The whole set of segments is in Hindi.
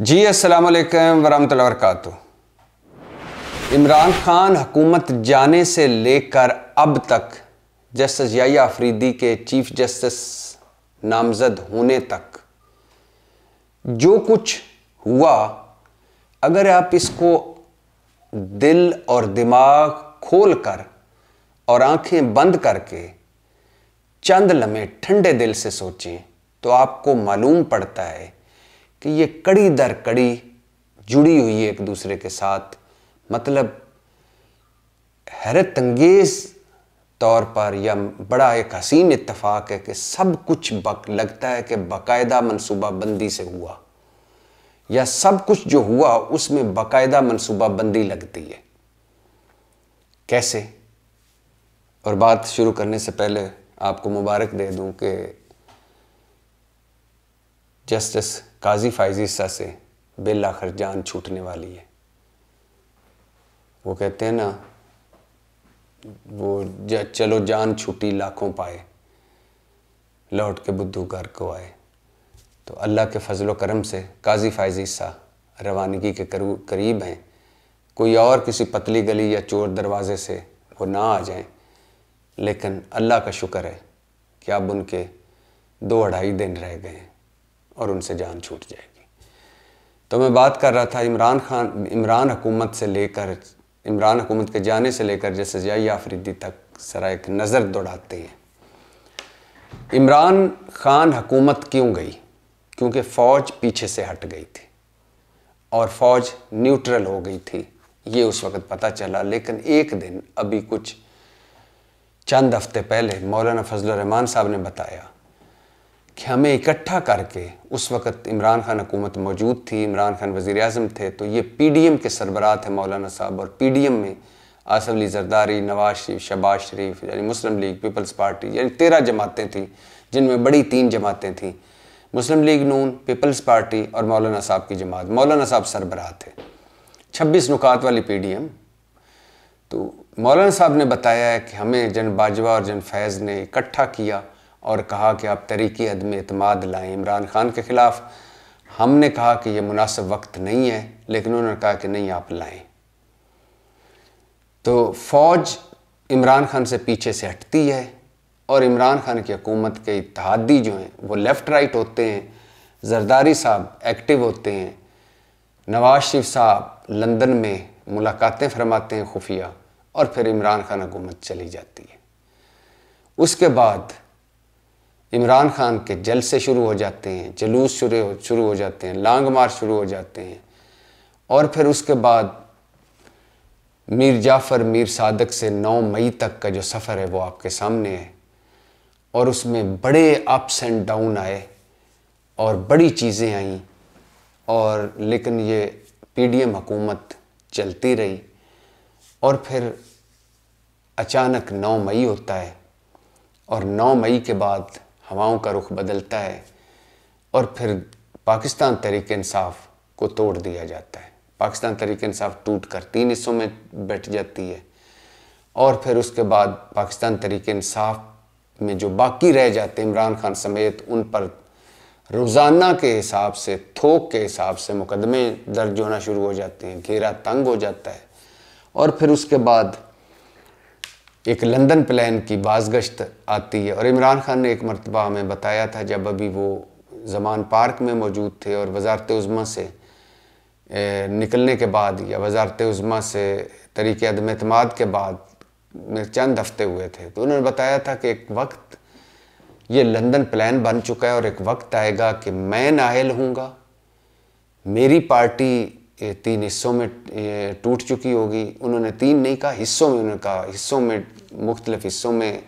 जी, अस्सलाम वालेकुम वरहमतुल्लाहि इमरान खान हुकूमत जाने से लेकर अब तक जस्टिस याया अफरीदी के चीफ जस्टिस नामजद होने तक जो कुछ हुआ, अगर आप इसको दिल और दिमाग खोल कर और आँखें बंद करके चंद लम्हे ठंडे दिल से सोचें तो आपको मालूम पड़ता है कि ये कड़ी दर कड़ी जुड़ी हुई है एक दूसरे के साथ। मतलब हैरत अंगेज तौर पर या बड़ा एक हसीन इतफाक़ है कि सब कुछ बक, लगता है कि बाकायदा मनसूबा बंदी से हुआ। या सब कुछ जो हुआ, उसमें बाकायदा मनसूबा बंदी लगती है। कैसे? और बात शुरू करने से पहले आपको मुबारक दे दूँ कि जस्टिस काजी फाइजिसा से बिल आखिर जान छूटने वाली है। वो कहते हैं ना वो जा, चलो जान छूटी लाखों पाए लौट के बुद्धू घर को आए। तो अल्लाह के फजल करम से काजी फाइजिसा रवानगी के करीब हैं। कोई और किसी पतली गली या चोर दरवाजे से वो ना आ जाएँ। लेकिन अल्लाह का शुक्र है कि अब उनके दो अढ़ाई दिन रह गए हैं। और उनसे जान छूट जाएगी। तो मैं बात कर रहा था इमरान खान, इमरान हुकूमत से लेकर, इमरान हुकूमत के जाने से लेकर जैसे जया आफरीदी तक सरा एक नज़र दौड़ाते हैं। इमरान खान हुकूमत क्यों गई? क्योंकि फ़ौज पीछे से हट गई थी और फ़ौज न्यूट्रल हो गई थी, ये उस वक़्त पता चला। लेकिन एक दिन, अभी कुछ चंद हफ़्ते पहले मौलाना फजल रहमान साहब ने बताया कि हमें इकट्ठा करके उस वक़्त इमरान खान हुकूमत मौजूद थी, इमरान खान वज़ी अजम थे तो ये पी डी एम के सरबराह थे मौलाना साहब और पी डी एम में आसफ अली जरदारी, नवाज़ शरीफ, शबाज शरीफ, यानी मुस्लिम लीग, पीपल्स पार्टी, यानी तेरह जमातें थीं, जिनमें बड़ी तीन जमातें थीं। मुस्लिम लीग नून, पीपल्स पार्टी और मौलाना साहब की जमात, मौलाना साहब सरबराह थे छब्बीस नुकात वाली पी डी एम तो मौलाना साहब ने बताया है कि हमें जन बाजवा और जन फैज़ ने इकट्ठा किया और कहा कि आप तरीक़ी अदम अतमाद लाएँ। इमरान खान के ख़िलाफ़ हमने कहा कि यह मुनासिब वक्त नहीं है, लेकिन उन्होंने कहा कि नहीं, आप लाएँ। तो फ़ौज इमरान खान से पीछे से हटती है और इमरान खान की हकूमत के इतिहादी जो हैं, वो लेफ़्ट राइट होते हैं, जरदारी साहब एक्टिव होते हैं, नवाज़ शरीफ साहब लंदन में मुलाकातें फरमाते हैं खुफिया और फिर इमरान खान हुकूमत चली जाती है। उसके बाद इमरान खान के जलसे शुरू हो जाते हैं, जलूस शुरू शुरू हो जाते हैं, लांग मार्च शुरू हो जाते हैं। और फिर उसके बाद मीर जाफ़र, मीर सादक से 9 मई तक का जो सफ़र है वो आपके सामने है। और उसमें बड़े अप्स एंड डाउन आए और बड़ी चीज़ें आईं और लेकिन ये पीडीएम हुकूमत चलती रही। और फिर अचानक 9 मई होता है और 9 मई के बाद हवाओं का रुख बदलता है और फिर पाकिस्तान तरीके इंसाफ को तोड़ दिया जाता है। पाकिस्तान तरीके इंसाफ टूट कर तीन हिस्सों में बैठ जाती है और फिर उसके बाद पाकिस्तान तरीके इंसाफ में जो बाकी रह जाते इमरान खान समेत, उन पर रोज़ाना के हिसाब से, थोक के हिसाब से मुकदमे दर्ज होना शुरू हो जाते हैं, घेरा तंग हो जाता है। और फिर उसके बाद एक लंदन प्लान की बाजगश्त आती है। और इमरान खान ने एक मरतबा हमें बताया था जब अभी वो ज़मान पार्क में मौजूद थे और वजारत उज़मा से निकलने के बाद या वजारत उज़मा से तरीके अदम अतमाद के बाद में चंद हफ़्ते हुए थे। तो उन्होंने बताया था कि एक वक्त ये लंदन प्लान बन चुका है और एक वक्त आएगा कि मैं नाहल हूँगा मेरी पार्टी तीन हिस्सों में टूट चुकी होगी। उन्होंने तीन नहीं कहा, हिस्सों में उन्होंने कहा, हिस्सों में मुख्तलिफ़ हिस्सों में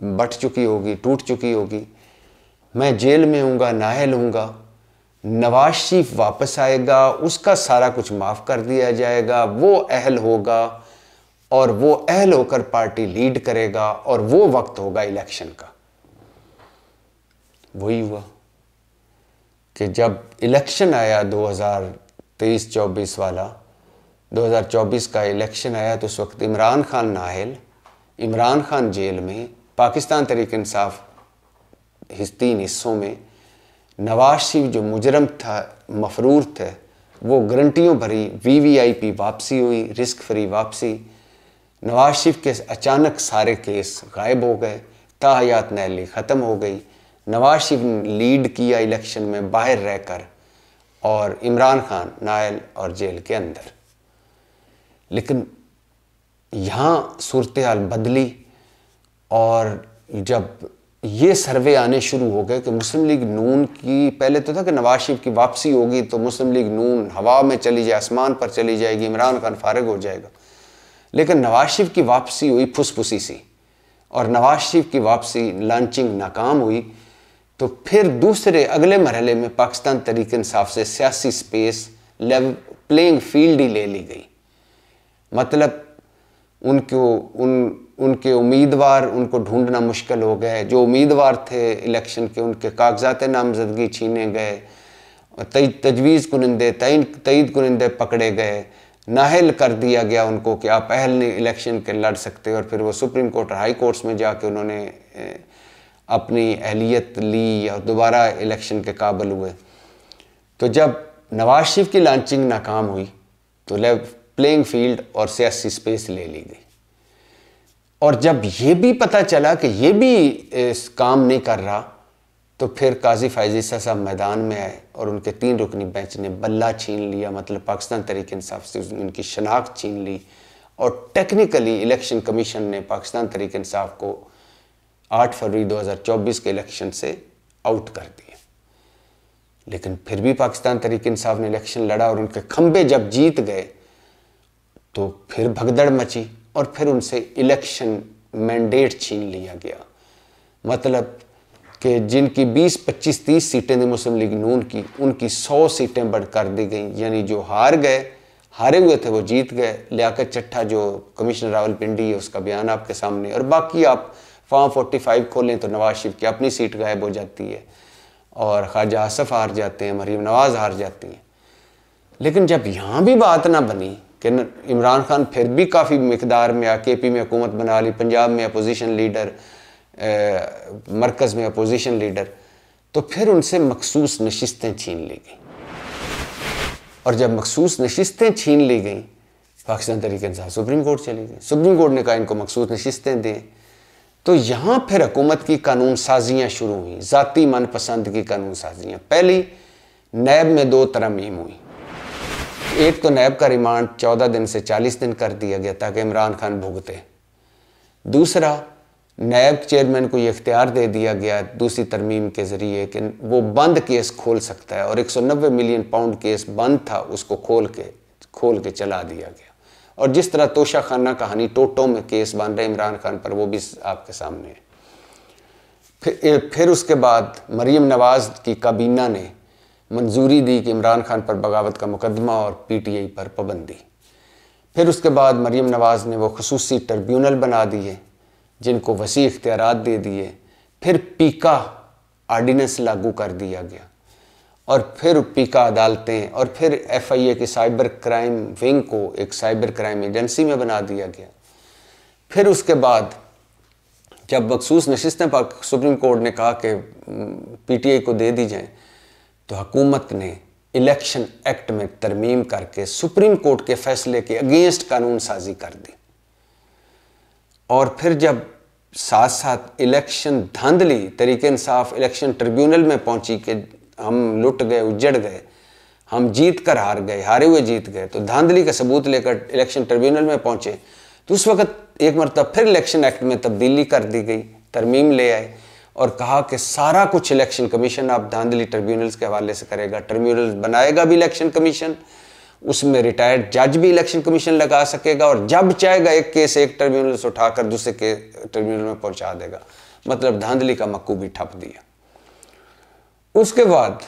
बट चुकी होगी, टूट चुकी होगी। मैं जेल में हूँगा, नाहल हूँगा, नवाज़ शरीफ वापस आएगा, उसका सारा कुछ माफ़ कर दिया जाएगा, वो अहल होगा और वो अहल होकर पार्टी लीड करेगा और वो वक्त होगा इलेक्शन का। वही हुआ कि जब इलेक्शन आया 2023-24 वाला 2024 का इलेक्शन आया तो उस वक्त इमरान खान नाहल इमरान खान जेल में पाकिस्तान तरीक इंसाफ तीन हिस्सों में नवाज़ शरीफ जो मुजरम था मफरूर थे वो गारंटियों भरी वी, वीवीआईपी वापसी हुई रिस्क फ्री वापसी। नवाज़ शरीफ के अचानक सारे केस गायब हो गए ताहयात नैली ख़त्म हो गई। नवाज़ शरीफ ने लीड किया इलेक्शन में बाहर रहकर और इमरान खान नायल और जेल के अंदर। लेकिन यहाँ सूरत हाल बदली और जब ये सर्वे आने शुरू हो गए कि मुस्लिम लीग नून की, पहले तो था कि नवाज़ शरीफ की वापसी होगी तो मुस्लिम लीग नून हवा में चली जाए, आसमान पर चली जाएगी, इमरान खान फारग हो जाएगा। लेकिन नवाज़ शरीफ की वापसी हुई फुसफुसी सी और नवाज़ शरीफ की वापसी लॉन्चिंग नाकाम हुई। तो फिर दूसरे अगले मरहले में पाकिस्तान तरीके इंसाफ से सियासी स्पेस प्लेइंग फ़ील्ड ही ले ली गई। मतलब उनको उन, उनके उम्मीदवार उनको ढूंढना मुश्किल हो गए। जो उम्मीदवार थे इलेक्शन के, उनके कागजात नामजदगी छीने गए तजवीज़ कुनंदे तईद कुनंदे पकड़े गए। नाहल कर दिया गया उनको कि आप अहल नहीं इलेक्शन के लड़ सकते और फिर वो सुप्रीम कोर्ट और हाई कोर्ट्स में जाके उन्होंने अपनी अहलियत ली और दोबारा इलेक्शन के काबिल हुए। तो जब नवाज़ शरीफ की लॉन्चिंग नाकाम हुई तो प्लेइंग फ़ील्ड और सियासी स्पेस ले ली गई। और जब ये भी पता चला कि ये भी इस काम नहीं कर रहा तो फिर काजी फायजीसा साहब मैदान में आए और उनके तीन रुकनी बेंच ने बल्ला छीन लिया मतलब पाकिस्तान तरीके इंसाफ से उनकी शनाख्त छीन ली और टेक्निकली इलेक्शन कमीशन ने पाकिस्तान तरीके इंसाफ को 8 फरवरी 2024 के इलेक्शन से आउट कर दिया। लेकिन फिर भी पाकिस्तान तरीके इंसाफ ने इलेक्शन लड़ा और उनके खंबे जब जीत गए तो फिर भगदड़ मची और फिर उनसे इलेक्शन मैंडेट छीन लिया गया। मतलब कि जिनकी 20, 25, 30 सीटें थी मुस्लिम लीग नून की उनकी 100 सीटें बढ़ कर दी गई। यानी जो हार गए हारे हुए थे वो जीत गए। लियाकत चट्ठा जो कमिश्नर रावलपिंडी है उसका बयान आपके सामने। और बाकी आप फॉर्म 45 खोलें तो नवाज़ शरीफ की अपनी सीट गायब हो जाती है। और ख्वाजा आसफ हार जाते हैं मरीम नवाज़ हार जाती हैं। लेकिन जब यहाँ भी बात ना बनी कि इमरान खान फिर भी काफ़ी मकदार में आ के पी में हुकूमत बना ली, पंजाब में अपोजिशन लीडर मरकज़ में अपोजिशन लीडर तो फिर उनसे मखसूस नशस्तें छीन ली गई। और जब मखसूस नशस्तें छीन ली गई, पाकिस्तान तरीके से सुप्रीम कोर्ट चली गई। सुप्रीम कोर्ट ने कहा, इनको मखसूस नशस्तें दें। तो यहाँ फिर हुकूमत की कानून साजियाँ शुरू हुई, ज़ाती मनपसंद की कानून साजियाँ। पहली, नैब में दो तरमीम हुई। एक तो नैब का रिमांड चौदह दिन से चालीस दिन कर दिया गया ताकि इमरान खान भुगते। दूसरा, नैब चेयरमैन को ये इख्तियार दे दिया गया दूसरी तरमीम के ज़रिए कि वो बंद केस खोल सकता है और 190 मिलियन पाउंड केस बंद था, उसको खोल के खोल के चला दिया गया। और जिस तरह तोशा खाना कहानी टोटो में केस बन रहे इमरान खान पर, वो भी आपके सामने है। फिर फिर उसके बाद मरीम नवाज़ की काबीना ने मंजूरी दी कि इमरान खान पर बगावत का मुकदमा और पीटीआई पर पाबंदी। फिर उसके बाद मरीम नवाज़ ने वो खसूस ट्रिब्यूनल बना दिए, जिनको वसी इख्तियार दे दिए। फिर पीका आर्डीनेंस लागू कर दिया गया। और फिर पीका अदालतें और फिर एफआईए की साइबर क्राइम विंग को एक साइबर क्राइम एजेंसी में बना दिया गया। फिर उसके बाद जब मखसूस नशस्तें सुप्रीम कोर्ट ने कहा कि पीटीआई को दे दी जाएँ तो हुकूमत ने इलेक्शन एक्ट में तरमीम करके सुप्रीम कोर्ट के फैसले के अगेंस्ट कानून साजी कर दी। और फिर जब साथ साथ इलेक्शन धांधली तरीके इंसाफ इलेक्शन ट्रिब्यूनल में पहुँची कि हम लुट गए, उजड़ गए, हम जीत कर हार गए, हारे हुए जीत गए तो धांधली का सबूत लेकर इलेक्शन ट्रिब्यूनल में पहुँचे। तो उस वक्त एक मरतब फिर इलेक्शन एक्ट में तब्दीली कर दी गई, तरमीम ले आए। और कहा कि सारा कुछ इलेक्शन कमीशन आप धांधली ट्रिब्यूनल्स के हवाले से करेगा ट्रिब्यूनल बनाएगा भी इलेक्शन कमीशन उसमें रिटायर्ड जज भी इलेक्शन कमीशन लगा सकेगा और जब चाहेगा एक केस एक ट्रिब्यूनल से उठाकर दूसरे के ट्रिब्यूनल में पहुँचा देगा। मतलब धांधली का मक्कू भी ठप दिया। उसके बाद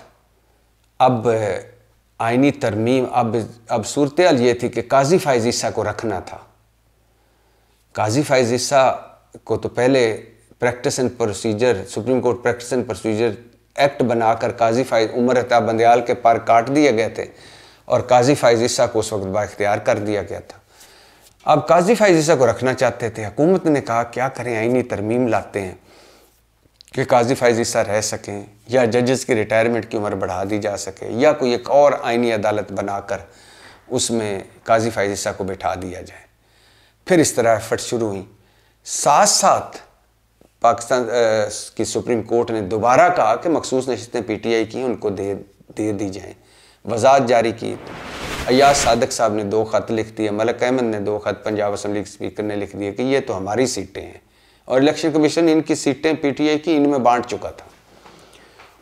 अब, आईनी तरमीम, अब अब सूरत ये थी कि काजी फायजीसा को रखना था। काजी फायजीसा को तो पहले practice and procedure supreme court practice and procedure act बनाकर काजी फाइज उमर अता बंदयाल के पार काट दिए गए थे और काजी फाइजिसा को उस वक्त बाख्तियार कर दिया गया था। अब काजी फाइजिसा को रखना चाहते थे, हुकूमत ने कहा, क्या करें, आईनी तरमीम लाते हैं कि काजी फायजीसा रह सकें या जजेस की रिटायरमेंट की उम्र बढ़ा दी जा सके या कोई एक और आइनी अदालत बनाकर उसमें काजी फायजीसा को बैठा दिया जाए। फिर इस तरह एफर्ट शुरू हुई। साथ साथ पाकिस्तान की सुप्रीम कोर्ट ने दोबारा कहा कि मखसूस नशस्तें पी टी आई की उनको दे दे दी जाएँ। वजात जारी की। अयाज सादक साहब ने दो ख़त लिख दिए, मलक अहमद ने दो ख़त, पंजाब असम्बली के स्पीकर ने लिख दिए कि ये तो हमारी सीटें हैं। और इलेक्शन कमीशन इनकी सीटें पी टी आई की, इनमें बांट चुका था।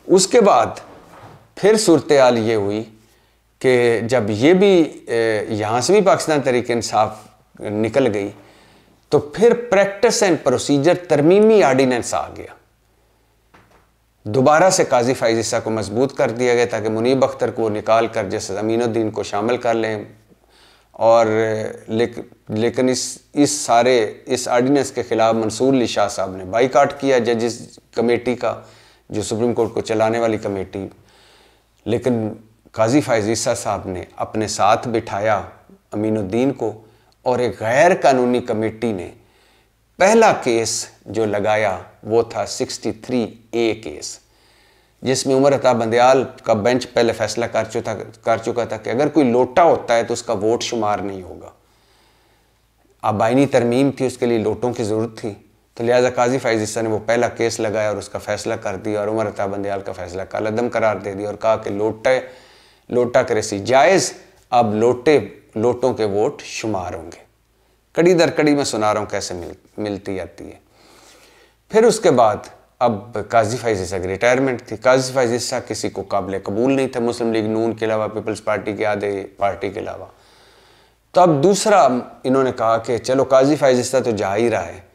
उसके बाद फिर सूरत हाल ये हुई कि जब ये भी यहाँ से भी पाकिस्तान तरीके इंसाफ निकल गई तो फिर प्रैक्टिस एंड प्रोसीजर तरमीमी आर्डीनेंस आ गया। दोबारा से काजी फाइजिसा को मज़बूत कर दिया गया ताकि मुनीब अख्तर को निकाल कर जैसे अमीनुद्दीन को शामिल कर लें। और लेक, लेकिन इस इस सारे इस आर्डीनेंस के ख़िलाफ़ मंसूर अली शाह साहब ने बाईकाट किया जजिस कमेटी का जो सुप्रीम कोर्ट को चलाने वाली कमेटी लेकिन काजी फायजीसा साहब ने अपने साथ बिठाया अमीनुद्दीन को और एक गैर कानूनी कमेटी ने पहला केस जो लगाया वो था 63 ए केस, जिसमें उमर अता बंदयाल का बेंच पहले फैसला कर चुका कर चुका था कि अगर कोई लोटा होता है तो उसका वोट शुमार नहीं होगा। अब आइनी तरमीम थी, उसके लिए लोटों की ज़रूरत थी तो लिहाजा काजी फायजिसा ने वो पहला केस लगाया और उसका फैसला कर दिया और उमर अता बंदयाल का फैसला कलदम करार दे दिया और कहा कि लोटे, लोटा करेसी जायज़, अब लोटे लोटों के वोट शुमार होंगे। कड़ी दर कड़ी में सुना रहा हूँ कैसे मिल, मिलती आती है। फिर उसके बाद, अब काजी फाइजिसा की रिटायरमेंट थी। काजी फाइजिसा किसी को काबिल कबूल नहीं था। मुस्लिम लीग नून के अलावा पीपल्स पार्टी के आधे पार्टी के अलावा। तो अब दूसरा, इन्होंने कहा कि चलो काजी फाइजिसा तो जा ही रहा है।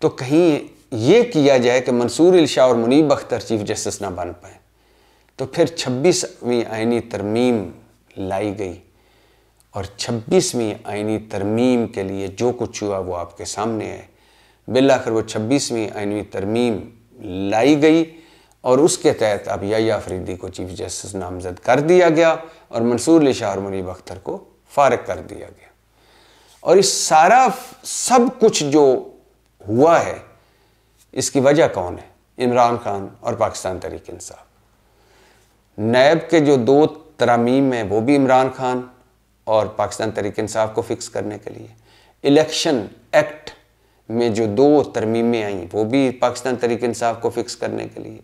तो कहीं ये किया जाए कि मंसूर इल्शा और मुनीब अख्तर चीफ जस्टिस ना बन पाए। तो फिर छब्बीसवीं आइनी तरमीम लाई गई। और छब्बीसवीं आइनी तरमीम के लिए जो कुछ हुआ वो आपके सामने है। बिल आखिर वो छब्बीसवीं आइनी तरमीम लाई गई और उसके तहत अब या अफरीदी को चीफ जस्टिस नामजद कर दिया गया और मंसूर अली शाह मुनीब अख्तर को फारग कर दिया गया। और इस सारा सब कुछ जो हुआ है, इसकी वजह कौन है? इमरान खान और पाकिस्तान तरीक इंसाफ। नैब के जो दो तरामीम हैं, वो भी इमरान खान और पाकिस्तान तरीके इंसाफ को फिक्स करने के लिए। इलेक्शन एक्ट में जो दो तरमीमें आई, वो भी पाकिस्तान तरीके इंसाफ को फिक्स करने के लिए।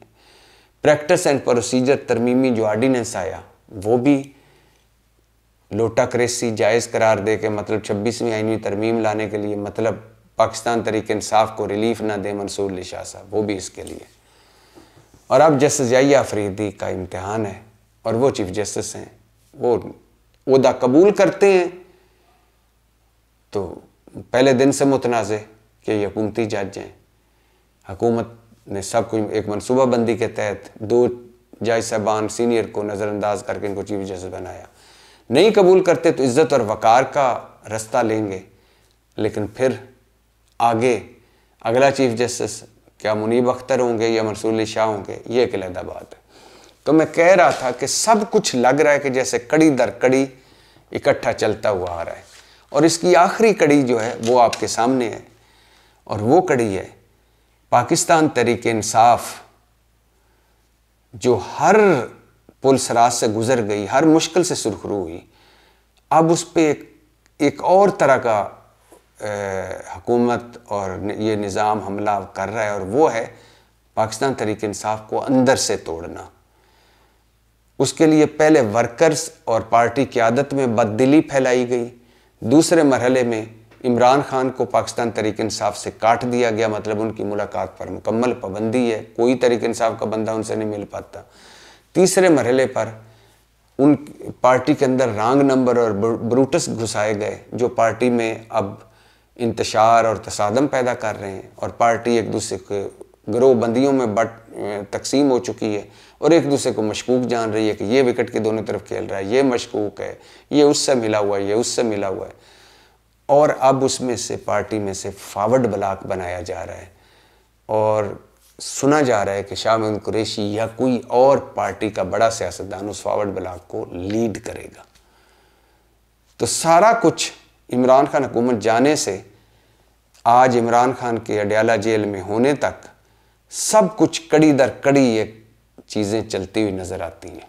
प्रैक्टिस एंड प्रोसीजर तरमीमी जो आर्डीनेंस आया, वो भी लोटा क्रेसी जायज़ करार दे के मतलब छब्बीसवीं आइनवी तरमीम लाने के लिए मतलब पाकिस्तान तरीके इंसाफ को रिलीफ ना दे मंसूर अली शाह साहब, वो भी इसके लिए। और अब जस्टिस याया अफरीदी का इम्तहान है, और वो चीफ जस्टिस हैं, वो उदा कबूल करते हैं। तो पहले दिन से मुतनाज़ कि ये हुकूमती जज हैं। हकूमत ने सब कुछ एक मनसूबाबंदी के तहत दो जज साहबान सीनियर को नज़रअंदाज करके इनको चीफ जस्टिस बनाया। नहीं कबूल करते तो इज़्ज़त और वक़ार का रास्ता लेंगे। लेकिन फिर आगे अगला चीफ जस्टिस क्या मुनीब अख्तर होंगे या मनसूर शाह होंगे, ये एक है। तो मैं कह रहा था कि सब कुछ लग रहा है कि जैसे कड़ी दर कड़ी इकट्ठा चलता हुआ आ रहा है। और इसकी आखिरी कड़ी जो है वो आपके सामने है। और वो कड़ी है पाकिस्तान तरीके इंसाफ जो हर पुल सराज से गुजर गई हर मुश्किल से सुरखरू हुई। अब उस पर एक, एक और तरह का हकूमत और ये निज़ाम हमला कर रहा है। और वो है पाकिस्तान तरीके इंसाफ को अंदर से तोड़ना। उसके लिए पहले वर्कर्स और पार्टी की आदत में बददिली फैलाई गई। दूसरे मरहले में इमरान खान को पाकिस्तान तरीक इंसाफ से काट दिया गया मतलब उनकी मुलाकात पर मुकम्मल पाबंदी है। कोई तरीक इंसाफ का बंदा उनसे नहीं मिल पाता। तीसरे मरहले पर उन पार्टी के अंदर रंग नंबर और ब्रूटस घुसाए गए, जो पार्टी में अब इंतशार और तसादम पैदा कर रहे हैं। और पार्टी एक दूसरे के ग्रोह बंदियों में बट तकसीम हो चुकी है और एक दूसरे को मशकूक जान रही है कि ये विकेट की दोनों तरफ़ खेल रहा है, ये मशकूक है, ये उससे मिला हुआ है, ये उससे मिला हुआ है। और अब उसमें से, पार्टी में से फावर्ड ब्लाक बनाया जा रहा है। और सुना जा रहा है कि शाह महमूद कुरेशी या कोई और पार्टी का बड़ा सियासतदान उस फावर्ड ब्लाक को लीड करेगा। तो सारा कुछ इमरान खान हुकूमत जाने से आज इमरान खान के अडयाला जेल में होने तक सब कुछ कड़ी दर कड़ी ये चीज़ें चलती हुई नज़र आती हैं।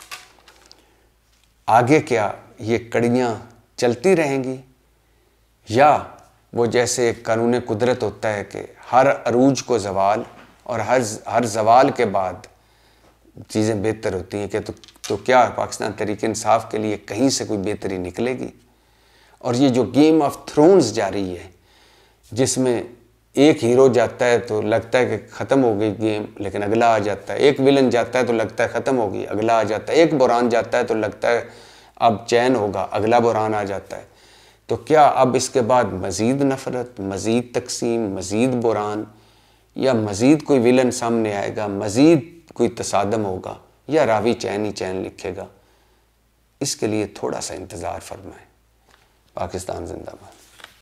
आगे क्या ये कड़ियाँ चलती रहेंगी? या वो जैसे एक कानून कुदरत होता है कि हर अरूज को जवाल और हर हर जवाल के बाद चीज़ें बेहतर होती हैं कि तो तो क्या पाकिस्तान तरीके इंसाफ के लिए कहीं से कोई बेहतरी निकलेगी? और ये जो गेम ऑफ़ थ्रोन्स जारी है, जिसमें एक हीरो जाता है तो लगता है कि ख़त्म हो गई गेम, लेकिन अगला आ जाता है। एक विलन जाता है तो लगता है ख़त्म होगी अगला आ जाता है। एक बुरान जाता है तो लगता है अब चैन होगा, अगला बुरान आ जाता है। तो क्या अब इसके बाद मज़ीद नफ़रत, मज़ीद तकसीम, मज़ीद बुरान, या मज़ीद कोई विलन सामने आएगा, मज़ीद कोई तसादम होगा, या रावी चैन ही चैन लिखेगा? इसके लिए थोड़ा सा इंतज़ार फरमाएँ। पाकिस्तान जिंदाबाद।